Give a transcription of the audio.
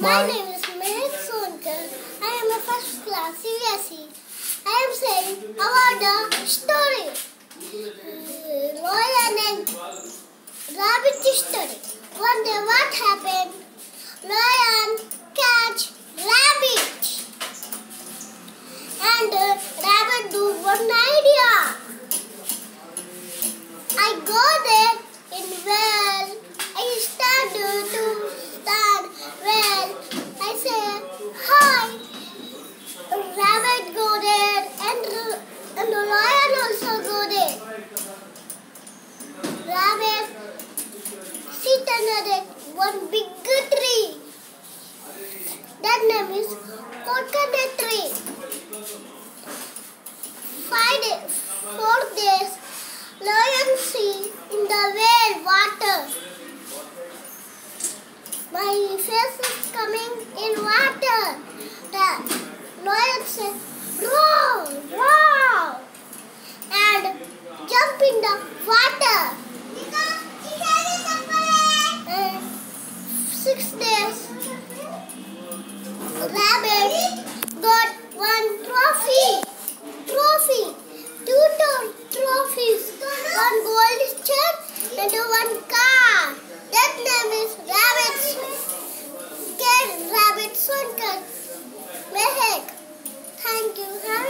My name is Mahek Sonker. I am a first class CBSE. I am saying about the story. Uh, Lion and rabbit story. One day what happened? Lion catch rabbit. And uh, rabbit do one idea. I go there in well. I stand uh, to stand well. I say hi. Rabbit go there and and the lion also go there. Rabbit sit under that one big tree. That name is coconut tree. Five days, four days, lion see in the well water. My face is coming in water. The lion said, roar, roar, and jump in the water. six days. Rabbit got one trophy. Trophy. Two trophies. One gold chair and one car. That name is Rabbit. Get Rabbit Sunken. Mahek. Thank you.